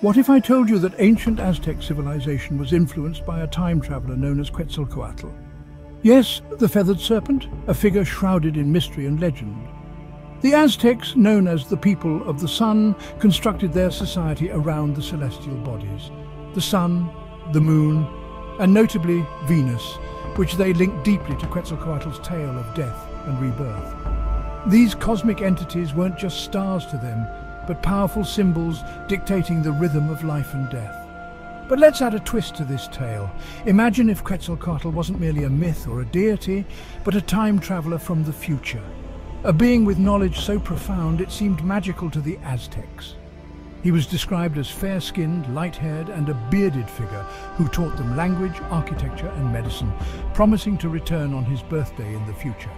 What if I told you that ancient Aztec civilization was influenced by a time traveler known as Quetzalcoatl? Yes, the feathered serpent, a figure shrouded in mystery and legend. The Aztecs, known as the people of the sun, constructed their society around the celestial bodies. The sun, the moon, and notably Venus, which they linked deeply to Quetzalcoatl's tale of death and rebirth. These cosmic entities weren't just stars to them, but powerful symbols dictating the rhythm of life and death. But let's add a twist to this tale. Imagine if Quetzalcoatl wasn't merely a myth or a deity, but a time traveler from the future. A being with knowledge so profound it seemed magical to the Aztecs. He was described as fair-skinned, light-haired and a bearded figure who taught them language, architecture and medicine, promising to return on his birthday in the future.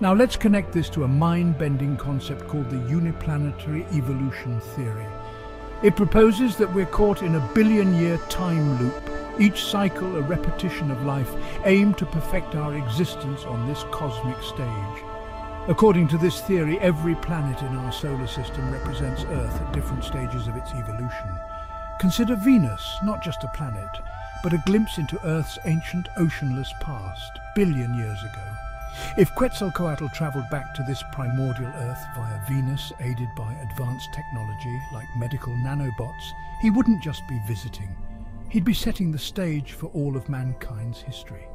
Now let's connect this to a mind-bending concept called the uniplanetary evolution theory. It proposes that we're caught in a billion-year time loop, each cycle a repetition of life, aimed to perfect our existence on this cosmic stage. According to this theory, every planet in our solar system represents Earth at different stages of its evolution. Consider Venus, not just a planet, but a glimpse into Earth's ancient oceanless past, billion years ago. If Quetzalcoatl travelled back to this primordial Earth via Venus, aided by advanced technology like medical nanobots, he wouldn't just be visiting. He'd be setting the stage for all of mankind's history.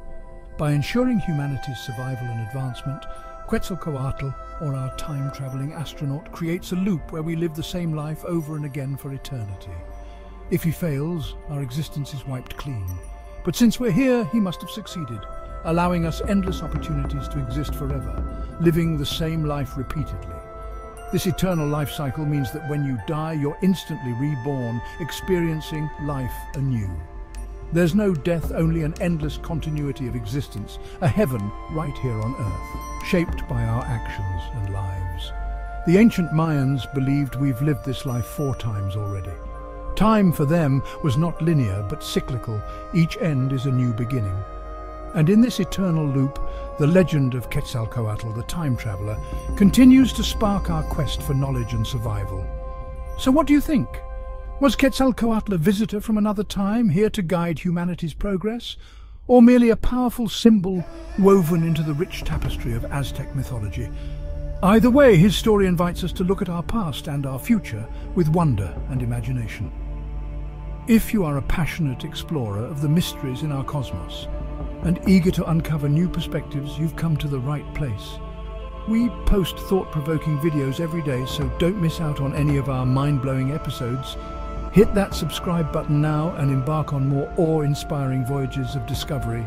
By ensuring humanity's survival and advancement, Quetzalcoatl, or our time-travelling astronaut, creates a loop where we live the same life over and again for eternity. If he fails, our existence is wiped clean. But since we're here, he must have succeeded allowing us endless opportunities to exist forever, living the same life repeatedly. This eternal life cycle means that when you die, you're instantly reborn, experiencing life anew. There's no death, only an endless continuity of existence, a heaven right here on Earth, shaped by our actions and lives. The ancient Mayans believed we've lived this life four times already. Time for them was not linear but cyclical, each end is a new beginning. And in this eternal loop, the legend of Quetzalcoatl, the time traveller, continues to spark our quest for knowledge and survival. So what do you think? Was Quetzalcoatl a visitor from another time, here to guide humanity's progress? Or merely a powerful symbol woven into the rich tapestry of Aztec mythology? Either way, his story invites us to look at our past and our future with wonder and imagination. If you are a passionate explorer of the mysteries in our cosmos, and eager to uncover new perspectives, you've come to the right place. We post thought-provoking videos every day, so don't miss out on any of our mind-blowing episodes. Hit that subscribe button now and embark on more awe-inspiring voyages of discovery